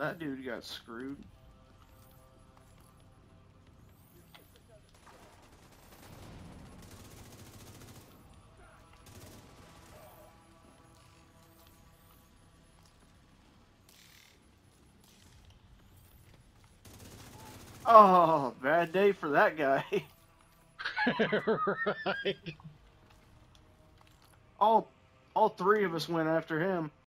that dude got screwed. Oh, bad day for that guy. right. All all three of us went after him.